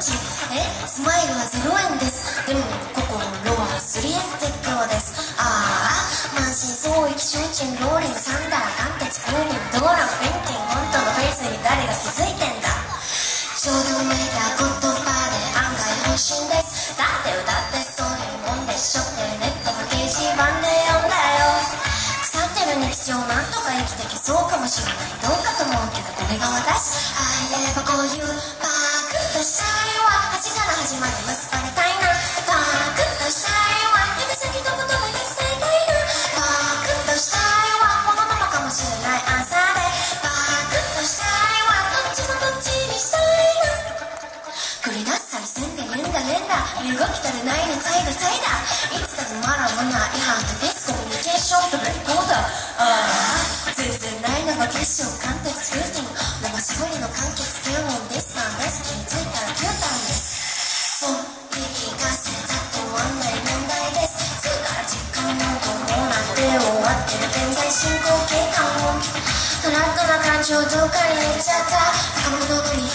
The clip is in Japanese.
スマイルは0円です。でも心は3円絶叫です。ああ満身ローンサンダー貫徹公認ドーラフェンティンのフェイスに誰が気づいてんだ。ちょうどめいた言で案外欲生きてきそうかもしれない。どうかと思うけどこれが私ああ言えばこうい。うパークッとしたい。わ端から端まで結ばれたい。なパークッとしたい。わ指先の言葉に伝えたい。なパークッとしたい。わわがままかもしれない。朝でパークッとしたい。わどっちもどっちにしたい。な繰り出すさりせんで連打連打身動き足りない。ねサイドサイダーい。つかつまらんもな違反とないのが決勝貫徹ルーティン伸ばしぶりの完結9問ですなんです気についたら9ターンですそう言い聞かせたって終わんない問題ですつうか時間もどうなって終わってる現在進行形感をフラットな感情どっかに行っちゃった。仲間のど